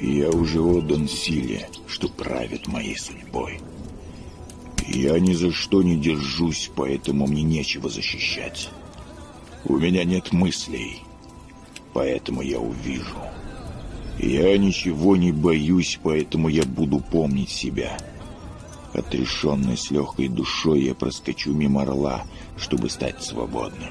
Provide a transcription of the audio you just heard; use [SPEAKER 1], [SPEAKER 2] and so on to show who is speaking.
[SPEAKER 1] Я уже отдан силе, что правит моей судьбой. Я ни за что не держусь, поэтому мне нечего защищать. У меня нет мыслей, поэтому я увижу. Я ничего не боюсь, поэтому я буду помнить себя. Отрешенный с легкой душой я проскочу мимо орла, чтобы стать свободным.